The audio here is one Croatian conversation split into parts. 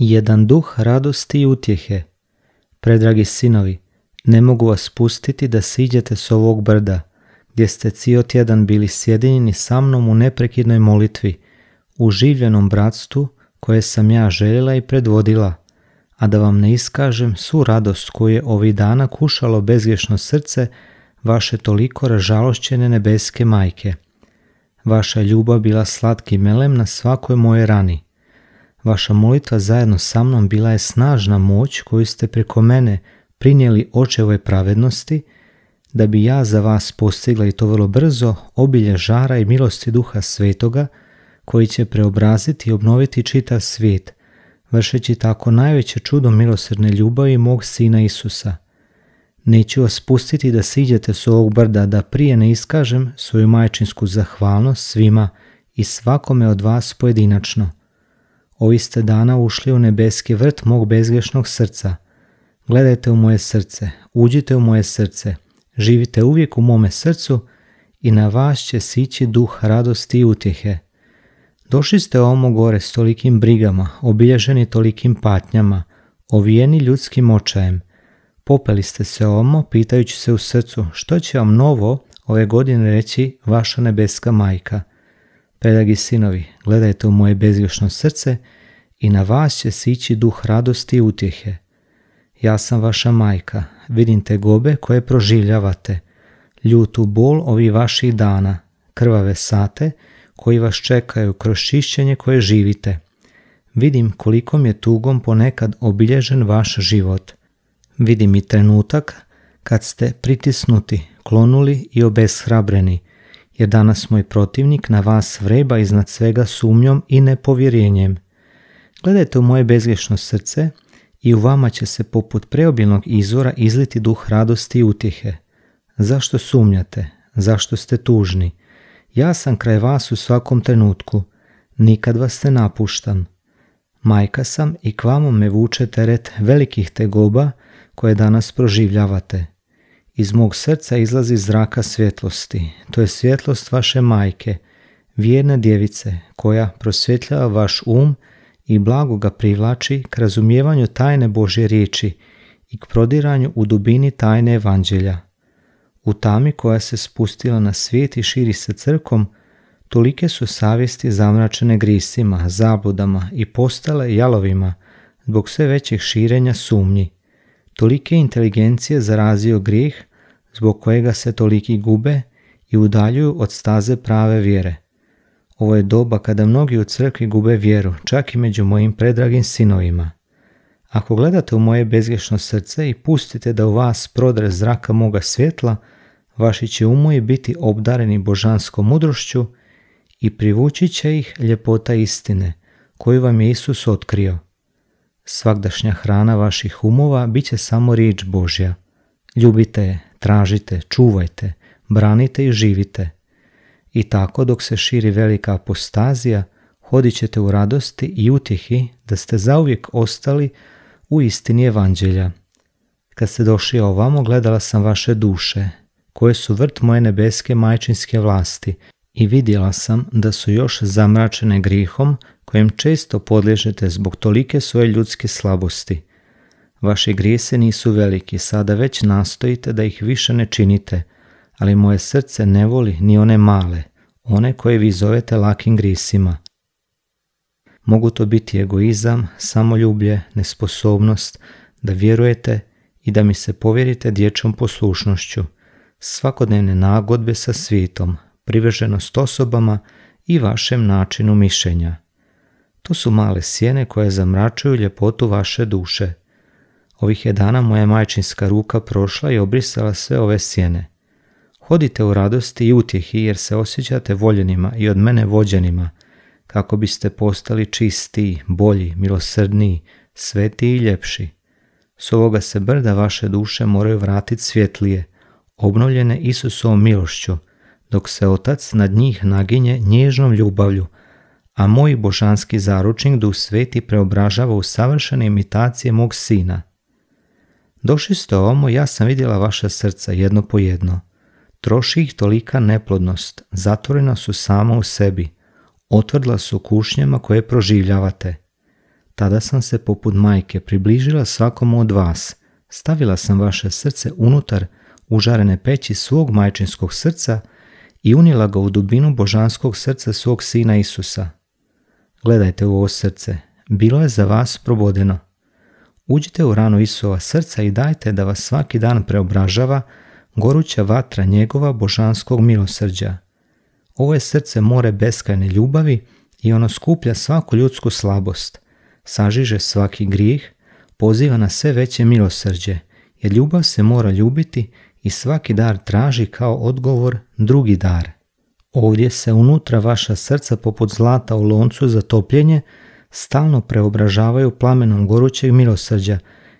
Jedan duh radosti i utjehe. Predragi sinovi, ne mogu vas pustiti da siđete s ovog brda, gdje ste cijel tjedan bili sjedinjeni sa mnom u neprekidnoj molitvi, u življenom bratstvu koje sam ja željela i predvodila, a da vam ne iskažem svu radost koju je ovih dana kušalo bezgriješno srce vaše toliko ražalošćene nebeske majke. Vaša ljubav bila slatki melem na svakoj moje rani. Vaša molitva zajedno sa mnom bila je snažna moć koju ste preko mene prinijeli očevoj pravednosti, da bi ja za vas postigla i to vrlo brzo obilje žara i milosti duha svetoga, koji će preobraziti i obnoviti čitav svijet, vršeći tako najveće čudo milosrdne ljubavi mog sina Isusa. Neću vas pustiti da siđete s ovog brda da prije ne iskažem svoju majčinsku zahvalnost svima i svakome od vas pojedinačno. Ovi ste dana ušli u nebeski vrt mog bezgrešnog srca. Gledajte u moje srce, uđite u moje srce, živite uvijek u mome srcu i na vas će sići duh radosti i utjehe. Došli ste ovamo gore s tolikim brigama, obilježeni tolikim patnjama, ovijeni ljudskim očajem. Popeli ste se ovamo pitajući se u srcu što će vam novo ove godine reći vaša nebeska majka. Predagi sinovi, gledajte u moje bezgrešno srce i na vas će sići duh radosti i utjehe. Ja sam vaša majka, vidim te gobe koje proživljavate, ljutu bol ovih vaših dana, krvave sate koji vas čekaju kroz čišćenje koje živite. Vidim kolikom je tugom ponekad obilježen vaš život. Vidim i trenutak kad ste pritisnuti, klonuli i obeshrabreni, jer danas moj protivnik na vas vreba iznad svega sumnjom i nepovjerenjem. Gledajte u moje bezgrešno srce i u vama će se poput preobilnog izvora izliti duh radosti i utjehe. Zašto sumnjate? Zašto ste tužni? Ja sam kraj vas u svakom trenutku, nikad vas ne napuštam. Majka sam i k vamo me vuče teret velikih tegoba koje danas proživljavate. Iz mog srca izlazi zraka svjetlosti, to je svjetlost vaše majke, vjerne djevice koja prosvjetljava vaš um i blago ga privlači k razumijevanju tajne Božje riječi i k prodiranju u dubini tajne evanđelja. U tami koja se spustila na svijet i širi se crkom, tolike su savjesti zamračene grisima, zabludama i postale jalovima zbog sve većih širenja sumnji. Tolike inteligencije zarazio grijeh zbog kojega se toliki gube i udaljuju od staze prave vjere. Ovo je doba kada mnogi u crkvi gube vjeru, čak i među mojim predragim sinovima. Ako gledate u moje bezgrešno srce i pustite da u vas prodre zraka moga svjetla, vaši će umoji biti obdareni božanskom mudrošću i privući će ih ljepota istine, koju vam je Isus otkrio. Svakdašnja hrana vaših umova bit će samo riječ Božja. Ljubite je, tražite, čuvajte, branite i živite. I tako dok se širi velika apostazija, hodit ćete u radosti i utjehi da ste zauvijek ostali u istini evanđelja. Kad ste došli ovamo, gledala sam vaše duše, koje su vrt moje nebeske majčinske vlasti i vidjela sam da su još zamračene grihom kojem često podliježete zbog tolike svoje ljudske slabosti. Vaši grijese nisu veliki, sada već nastojite da ih više ne činite, ali moje srce ne voli ni one male, one koje vi zovete lakim grisima. Mogu to biti egoizam, samoljublje, nesposobnost, da vjerujete i da mi se povjerite dječom poslušnošću, svakodnevne nagodbe sa svijetom, privrženost osobama i vašem načinu mišljenja. To su male sjene koje zamračuju ljepotu vaše duše. Ovih je dana moja majčinska ruka prošla i obrisala sve ove sjene. Hodite u radosti i utjehi jer se osjećate voljenima i od mene vođenima, kako biste postali čistiji, bolji, milosrdniji, sveti i ljepši. S ovoga se brda vaše duše moraju vratiti svjetlije, obnovljene Isusovom milošću, dok se Otac nad njih naginje nježnom ljubavlju, a moj božanski zaručnik Duh Sveti preobražava u savršene imitacije mog sina. Došli ste ovamo, ja sam vidjela vaša srca jedno po jedno. Troši ih tolika neplodnost, zatvorena su samo u sebi, otvrdla su kušnjama koje proživljavate. Tada sam se poput majke približila svakomu od vas, stavila sam vaše srce unutar užarene peći svog majčinskog srca i unijela ga u dubinu božanskog srca svog sina Isusa. Gledajte u ovo srce, bilo je za vas probodeno. Uđite u rano Isova srca i dajte da vas svaki dan preobražava goruća vatra njegova božanskog milosrđa. Ovo je srce more beskrajne ljubavi i ono skuplja svaku ljudsku slabost, sažiže svaki grijeh, poziva na sve veće milosrđe, jer ljubav se mora ljubiti i svaki dar traži kao odgovor drugi dar. Ovdje se unutra vaša srca poput zlata u loncu za topljenje stalno preobražavaju plamenom gorućeg milosrđa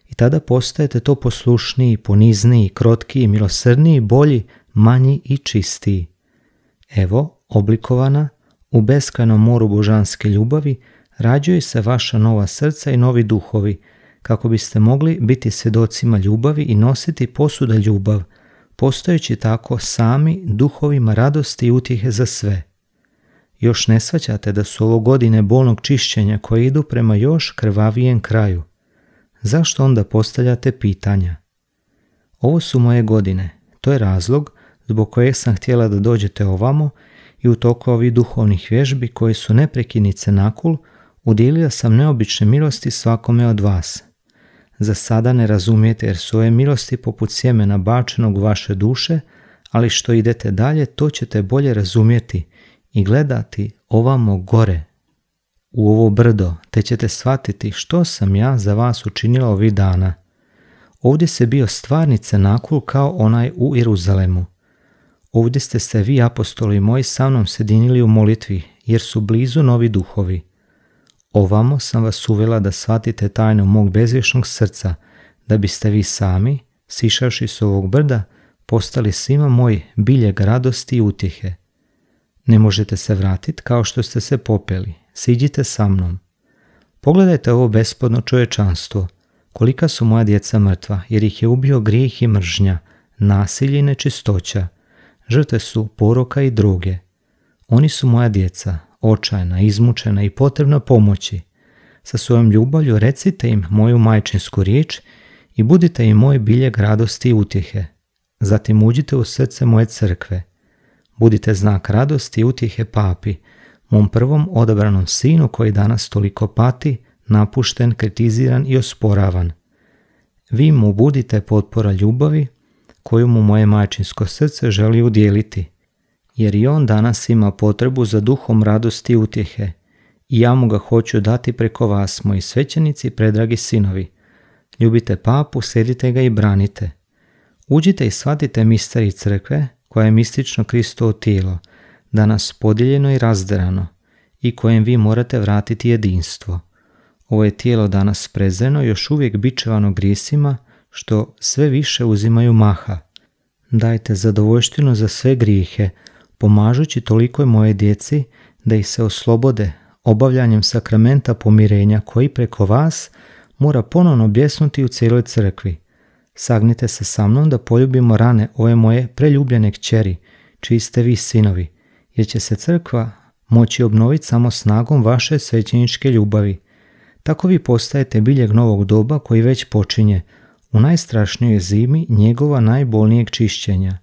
i tada postajete to poslušniji, ponizniji, krotkiji, milosrdniji, bolji, manji i čistiji. Evo, oblikovana, u beskrajnom moru božanske ljubavi, rađuju se vaša nova srca i novi duhovi, kako biste mogli biti svjedocima ljubavi i nositi posuda ljubav, postojeći tako sami duhovima radosti i utjehe za sve. Još ne svaćate da su ovo godine bolnog čišćenja koje idu prema još krvavijem kraju. Zašto onda postavljate pitanja? Ovo su moje godine, to je razlog zbog kojeg sam htjela da dođete ovamo i u toku ovih duhovnih vježbi koji su neprekinice nakul, udjelila sam neobične milosti svakome od vas. Za sada ne razumijete jer su ove milosti poput sjemena bačenog u vaše duše, ali što idete dalje to ćete bolje razumjeti i gledati ovamo gore u ovo brdo, te ćete shvatiti što sam ja za vas učinila ovih dana. Ovdje se bio stvarni cenakul kao onaj u Jeruzalemu. Ovdje ste se vi, apostoli moji, sa mnom sedinili u molitvi, jer su blizu novi duhovi. Ovamo sam vas uvela da shvatite tajnu mog bezvješnog srca, da biste vi sami, sišavši s ovog brda, postali svima moj biljeg radosti i utjehe. Ne možete se vratiti kao što ste se popeli, siđite sa mnom. Pogledajte ovo bespodno čovječanstvo, kolika su moja djeca mrtva, jer ih je ubio grijeh i mržnja, nasilje i nečistoća, žrtve su poroka i druge. Oni su moja djeca, očajna, izmučena i potrebna pomoći. Sa svojom ljubavlju recite im moju majčinsku riječ i budite im moj biljeg radosti i utjehe. Zatim uđite u srce moje crkve. Budite znak radosti i utjehe papi, mom prvom odabranom sinu koji danas toliko pati, napušten, kritiziran i osporavan. Vi mu budite potpora ljubavi koju mu moje majčinsko srce želi udjeliti, jer i on danas ima potrebu za duhom radosti i utjehe, i ja mu ga hoću dati preko vas, moji svećenici, predragi sinovi. Ljubite papu, sedite ga i branite. Uđite i shvatite misteri crkve, koja je mistično Kristovo tijelo, danas podijeljeno i razderano, i kojem vi morate vratiti jedinstvo. Ovo je tijelo danas prezreno, još uvijek bičevano grisima, što sve više uzimaju maha. Dajte zadovoljštinu za sve grijehe, pomažući toliko moje djeci da ih se oslobode obavljanjem sakramenta pomirenja koji preko vas mora ponovno bjesnuti u cijeloj crkvi. Sagnite se sa mnom da poljubimo rane ove moje preljubljene kćeri, čiji ste vi sinovi, jer će se crkva moći obnoviti samo snagom vaše svećeničke ljubavi. Tako vi postajete biljeg novog doba koji već počinje, u najstrašnijoj zimi njegova najbolnijeg čišćenja.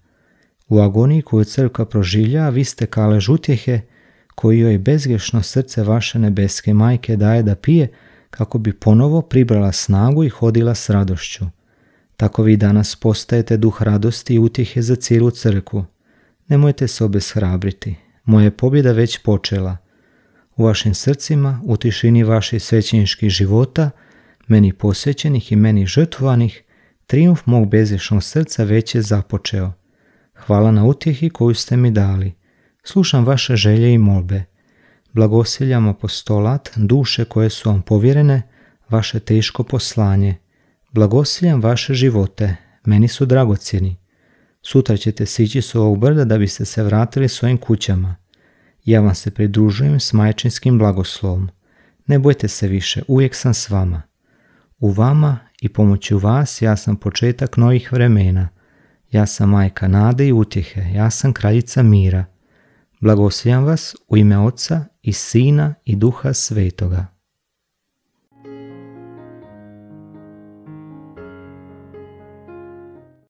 U agoniji koju crkva proživlja, vi ste kalež utjehe koji joj bezgrešno srce vaše nebeske majke daje da pije kako bi ponovo pribrala snagu i hodila s radošću. Tako vi danas postajete duh radosti i utjehe za cijelu crkvu. Nemojte se obeshrabriti, moja je pobjeda već počela. U vašim srcima, u tišini vaših svećeničkih života, meni posvećenih i meni žrtvovanih, trijumf mog bezješnog srca već je započeo. Hvala na utjehi koju ste mi dali. Slušam vaše želje i molbe. Blagosiljam apostolat, duše koje su vam povjerene, vaše teško poslanje. Blagosiljam vaše živote, meni su dragocjeni. Sutra ćete sići s ovog brda da biste se vratili svojim kućama. Ja vam se pridružujem s majčinskim blagoslovom. Ne bojte se više, uvijek sam s vama. U vama i pomoću vas ja sam početak novih vremena. Ja sam majka nade i utjehe, ja sam kraljica mira. Blagoslijam vas u ime Oca i Sina i Duha Svetoga.